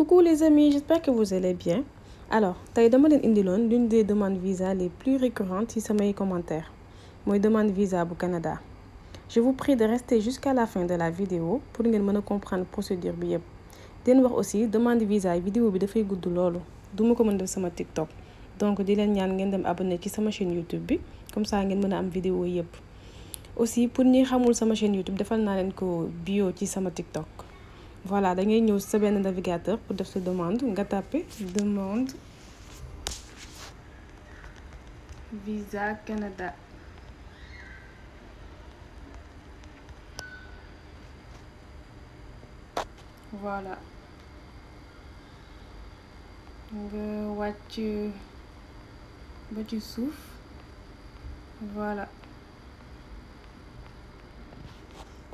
Coucou les amis, j'espère que vous allez bien. Alors, tey dama leen indiloon l'une des demandes visa les plus récurrentes ci samay commentaires mooy demande visa bu Canada. Je vous prie de rester jusqu'à la fin de la vidéo pour ngeen mën a comprendre procédure bi yépp. Den wax aussi demande visa vidéo bi dafay gudd loolu duma ko mën def sama TikTok donc di leen ñaan ngeen dem abonné chaîne YouTube comme ça ngeen mën a vidéo yépp. aussi pour ñi xamul sama chaîne YouTube defal naa leen ko bio ci sama TikTok. Voilà da ngay ñëw sa benn navigateur pour def sa demande nga tapé demande visa Canada. Voilà. Nga wàcc ba ci suuf. Voilà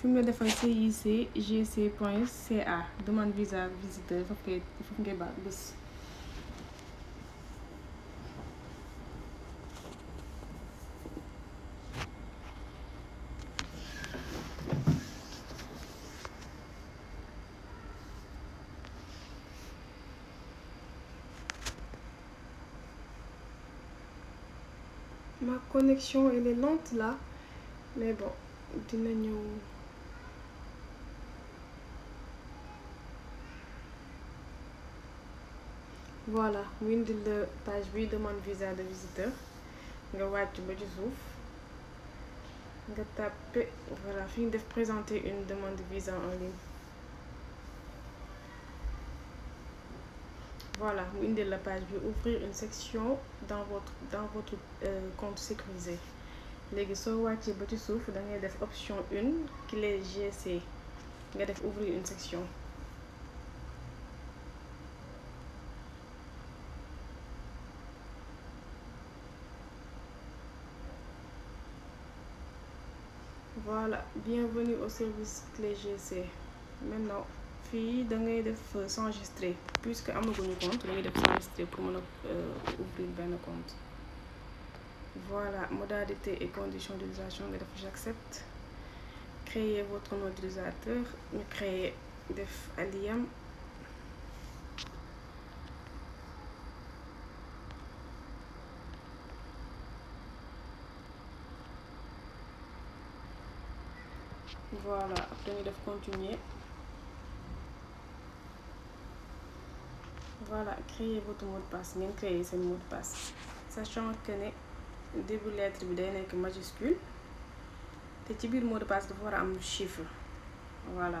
fi mu la defal CIC gc point ca demande visa visiteur foofu ngay foofu ngay ba bés. Ma connexion elle est lente là. Mais bon dina voilà mu indil la page bi demande visa de visiteur. Nga wàcc ba ci suuf. Nga tapé voilà fi def présenter une demande de visa en ligne. Voilà mu indil la page bi ouvrir une section dans votre dans votre euh, compte sécurisé. Léegi soo wàccee ba ci suuf da ngay def option une clé GC nga def ouvrir une section bienvenue au service clé GC maintenant fii da ngay def s'enregistrer. Puisque amaguñu compte da ngay s'enregistrer pour a ouvrir compte. Voilà modalité et conditions d'utilisation j'accepte. Créer votre nom d'utilisateur ñu créer def voilà après ñu def continuer. Voilà créer votre mot de passe. Ngeen créer seen mot de passe. Sachant que ne début lettre bi day nekk majuscule te ci biir mot de passe dafa war am chiffre. Voilà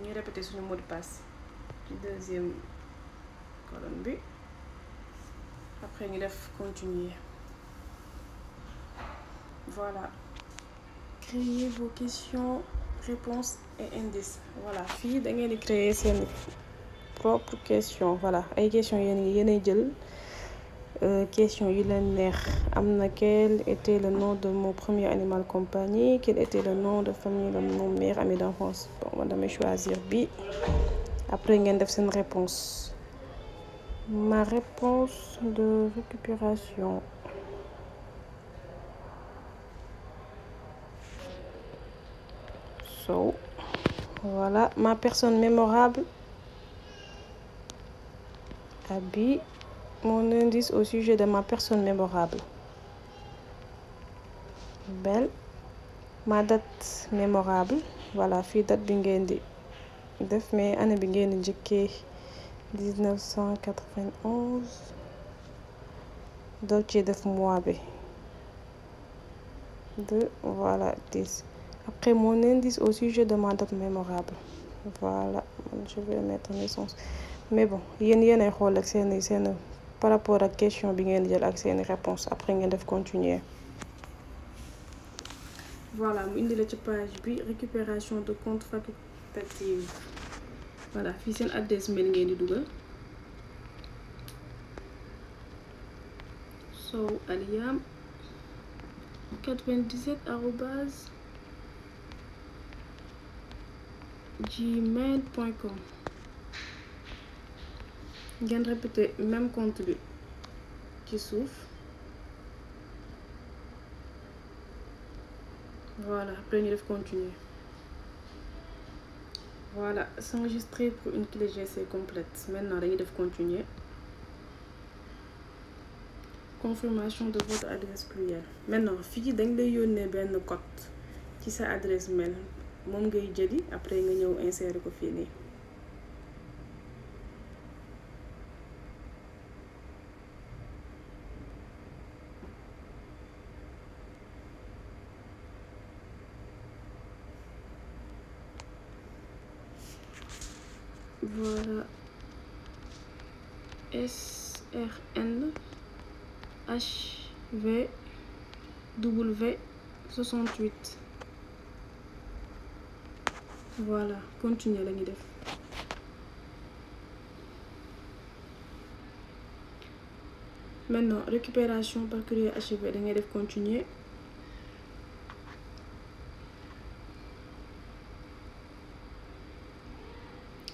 ñu répéter suñu mot de passe deuxième colonne bi. Après ñu def continuer. Voilà. Créer vos questions réponses et indices voilà fii da ngeen di créer seen propre question. Voilà ay questions yéen yéenay jël question yu leen quel était le nom de mon premier animal compagnie? Quel était le nom de famille de mon meilleur ami d'enfance? Bon man damay choisir bi. Après ngeen def seen réponse. Ma réponse de récupération so voilà ma personne mémorable. Abi mon indice au sujet de ma personne mémorable. Belle. Ma date mémorable. Voilà fii date bi ngeen di def mais année bi ngeen di njëkkee 1991 doo ci def mois bi. De voilà 10 après mon indice au sujet de ma date mémorable. Voilà je vais mettre naissance mais bon yéen yéen ay xool ak seen par rapport ak question bi ngeen jël ak seeni réponse. Après ngeen def continuer. Voilà mu indi la page bi récupération de compte facultative. Voilà fii seen adresse mail ngeen di dugal. Sow aliam 97 arobase gmail point com. Ngeen répété même compte bi ci suuf. Voilà après ñu def continuer. Voilà s'enregistrer pour une clé GC complète. Maintenant dañuy def continuer. Confirmation de votre adresse courriel. Maintenant fii dañ lay yónnee benn code ci sa adresse mail moom ngay jëli après nga ñëw insérer ko fii nii. Voilà. SRN HV W 68 voilà continuer la ñuy maintenant récupération par courrier achevé. Da ngay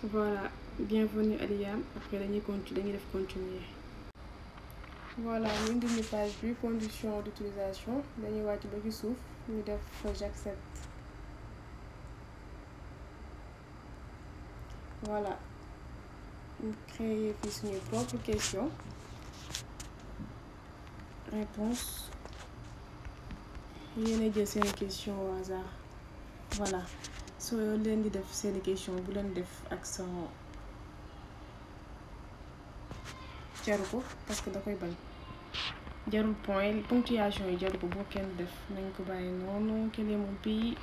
voilà bienvenue à l'IAM après dañuy continuer dañuy def continuer. Voilà ñu indi ñu page bi condition d'utilisation dañuy j'accepte voilà. Créer fii suñuy propre question réponse. Yéen a jël seen question au hasard. Voilà. Soo leen di def seeni question accent. Parce que da koy bañ. Point ponctuation yi jaru ko boo kenn def quel est mon pays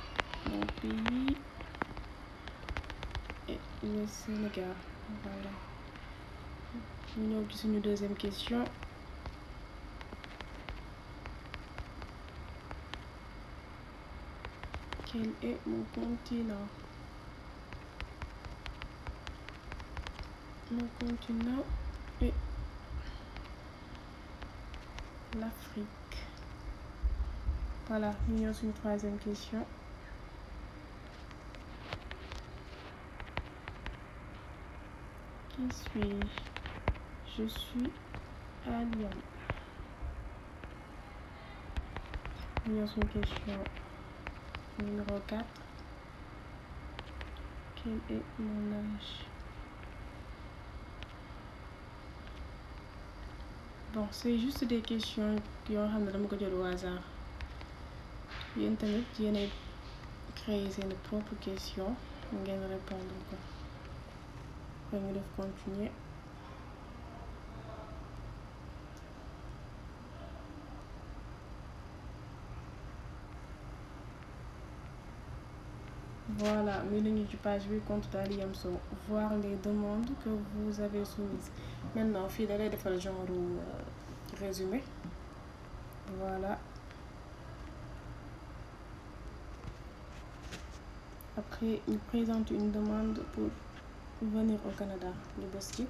mon pays le Sénégal. Voilà. Ñu ñëw deuxième question. Quel est mon continent? Mon continent est l'Afrique. Voilà ñu ñëw suñu troisième question qui suis-je? Je suis ñu ñëw suñu question numéro 4 quel est mon âge? Bon c'est juste des questions yoo xam ne dama ko jël au hasard. Yéen tamit yéenay créer seen propre question ngeen répondre ba ñu def continuer. Voilà nañu ci page bi compte daal yam so voir les demandes que vous avez soumises. Maintenant fii da lay defal genre résumé. Voilà. Après il présente une demande pour venir au Canada ci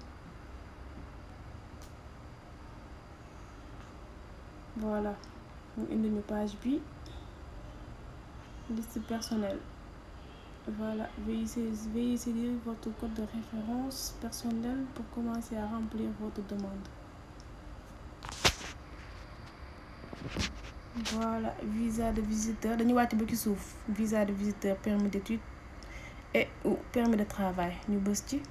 voilà mu indi ñu page bi liste personnelle Voilà, veuillez, veuillez saisir votre code de référence personnel pour commencer à remplir votre demande. Voilà, visa de visiteur. dañu wàcc ba ci suuf visa de visiteur permis d'études et ou permis de travail ñu bës ci.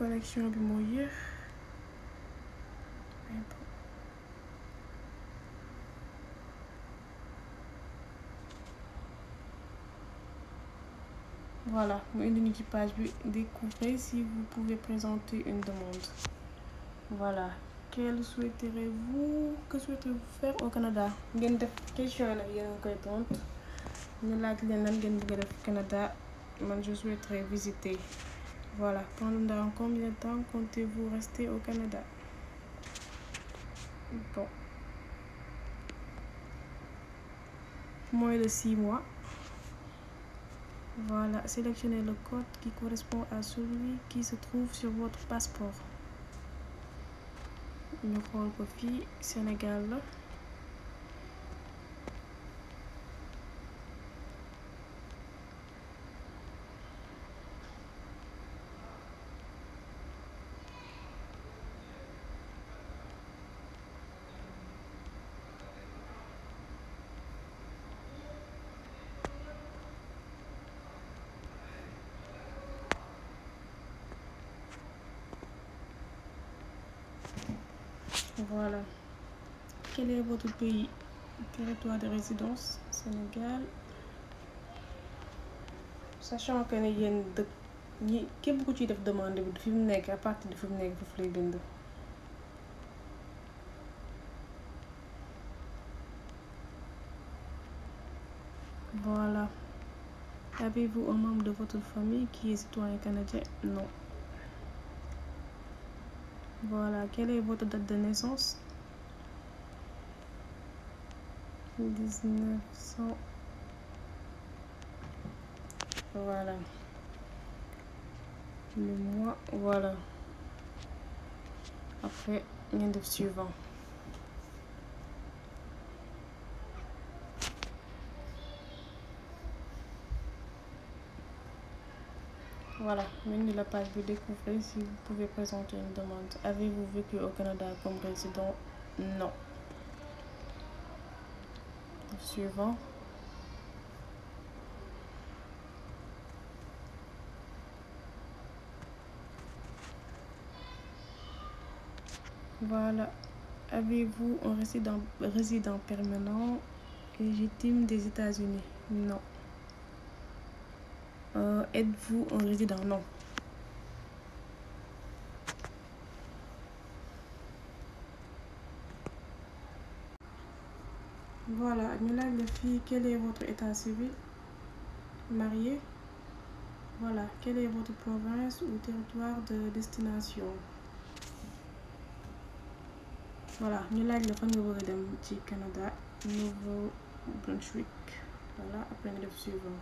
Connexion bi moo yéex. Voilà ñu ci page bi découvrez si vous pouvez présenter une demande. Voilà. Quelle souhaiterez-vous que souhaiterez-vous faire au Canada? Question a a Canada. Je souhaiterais visiter Voilà, pendant combien de temps comptez-vous rester au Canada? Bon. Moins de six mois. Voilà, sélectionnez le code qui correspond à celui qui se trouve sur votre passeport. ñu Sénégal Voilà. Quel est votre pays? Territoire de résidence, Sénégal. Sachant que ne yéen dëkk ñi képp ku à partir de fi mu nekk foofu. Voilà. Avez-vous un membre de votre famille qui est citoyen canadien? Non. Voilà, quelle est votre date de naissance? dix-neuf cent. Voilà. Le mois voilà. Après ngeen def suivant voilà menu la page bi découvrez si vous pouvez présenter une demande. Avez-vous vécu au Canada comme résident? Non. Suivant. Voilà. Avez-vous un résident résident permanent légitime des États-Unis? Non euh, êtes-vous un résident? Non. Voilà laaj la fii quel est votre état civil? Marié? Voilà quelle est votre province ou territoire de destination? Voilà nga bëgg a dem ci Canada Nouveau-Brunswick. Voilà après def suivant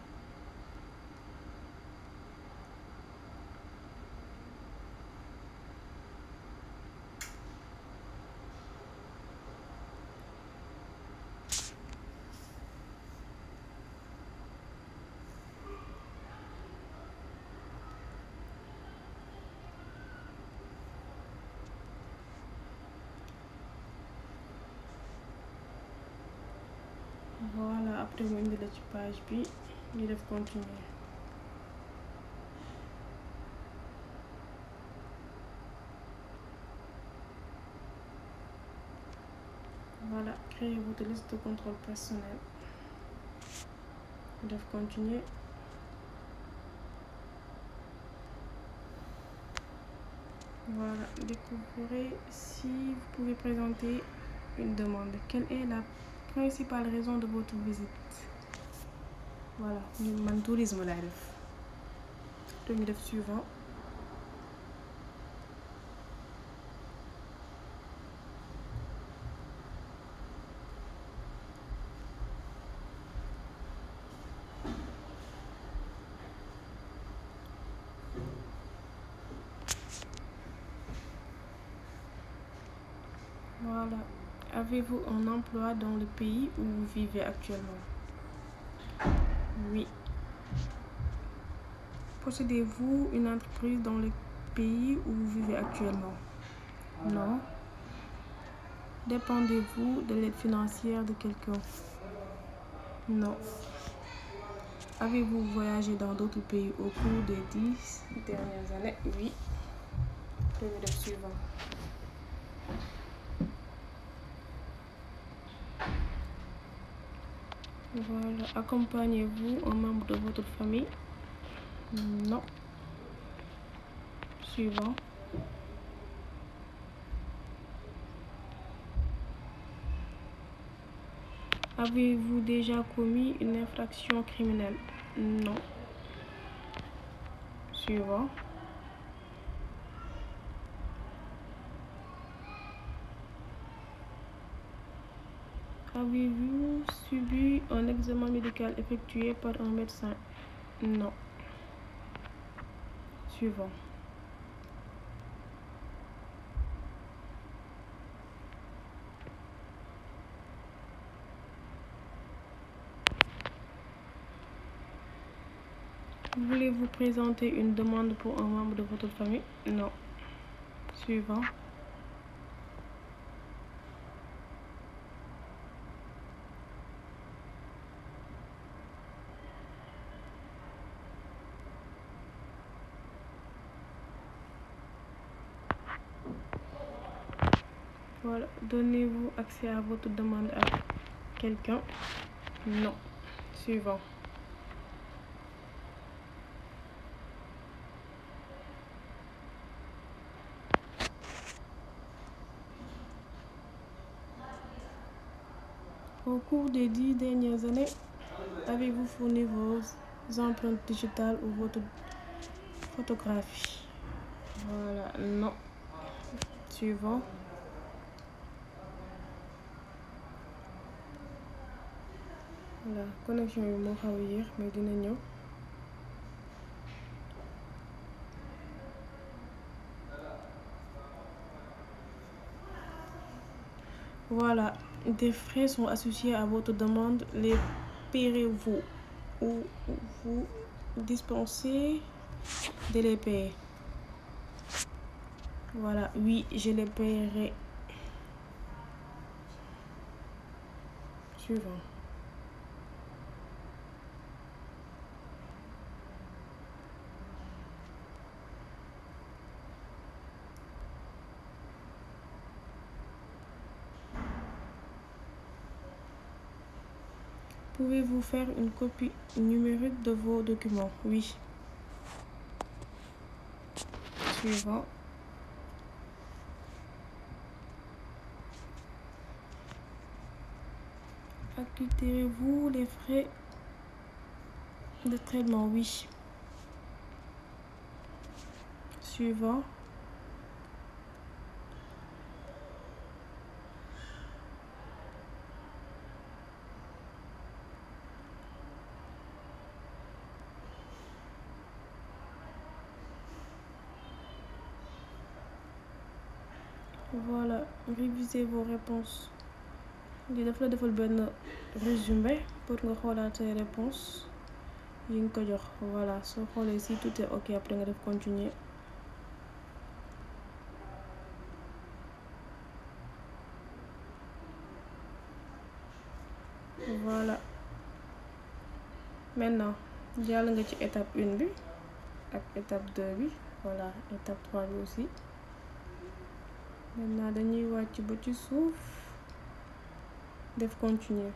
voilà après mu indi la page bi ñu def continuer. Voilà créez votre liste de contrôle personnel. Ñu def continuer. Voilà découvrez si vous pouvez présenter une demande. Quelle est la principale raison de votre visite. Voilà man tourisme laay def. Te ñu def suivant voilà Avez-vous un emploi dans le pays où vous vivez actuellement? Oui. Possédez-vous une entreprise dans le pays où vous vivez actuellement? Non. Dépendez-vous de l'aide financière de quelqu'un? Non. Avez-vous voyagé dans d'autres pays au cours des dix dernières années? Oui. Suivant. Voilà, accompagnez-vous un membre de votre famille? Non. Suivant. Avez-vous déjà commis une infraction criminelle? Non. Suivant. Avez-vous subi un examen médical effectué par un médecin? Non. Suivant. Voulez-vous présenter une demande pour un membre de votre famille? Non. Suivant. Voilà. Donnez-vous accès à votre demande à quelqu'un Non. Suivant. Au cours des dix dernières années, avez-vous fourni vos empreintes digitales ou votre photographie? Voilà, non. Suivant. Connexion bi moo xaw mais dina ñëw. Voilà, des frais sont associés à votre demande. Les paierez-vous ou vous dispensez de les payer? Voilà, oui, je les paierai. Suivant. Pouvez-vous faire une copie numérique de vos documents? Oui. Suivant. Acquitterez-vous les frais de traitement? Oui. Suivant. Voilà, révisez vos réponses. daf la defal benn résumé pour nga xoolaat say réponses yi nga ko jox. Voilà si tout est ok après def continuer. Voilà. Maintenant jàll nga ci étape une bi ak étape deux bi. Voilà étape trois bi aussi maintenant dañuy wàcc ba ci suuf def continuer.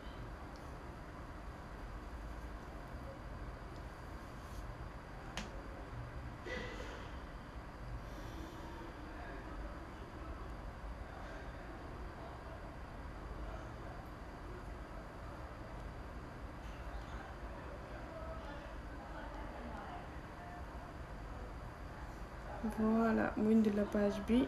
Voilà mu indi la page bi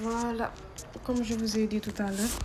Voilà, comme je vous ai dit tout à l'heure,